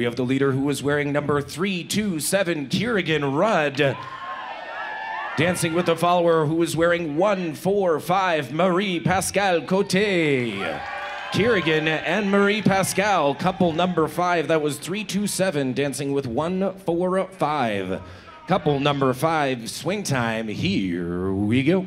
We have the leader who is wearing number 327, Keerigan Rudd. Dancing with the follower who is wearing 145, Marie Pascale Cote. Keerigan and Marie Pascale, couple number five. That was 327, dancing with 145. Couple number five, swing time. Here we go.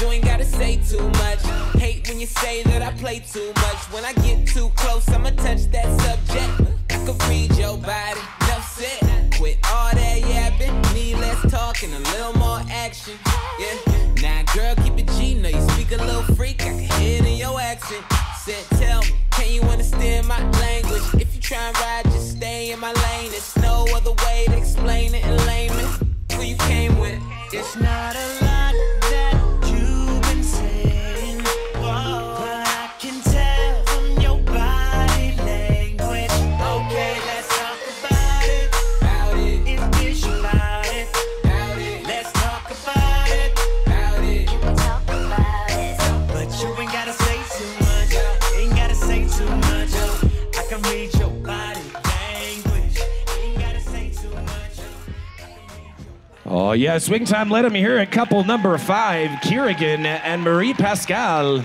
you ain't gotta say too much. Hate when you say that I play too much. When I get too close, I'ma touch that subject. I read your body. Quit all that yapping. Need less a little more action. Yeah. Now, girl, keep it G. Know you speak a little freak. I can hear it in your accent. Said, tell me, can you understand my language? If you try and ride, Oh, yeah, swing time. Let him hear it. Couple number five, Keerigan and Marie Pascale.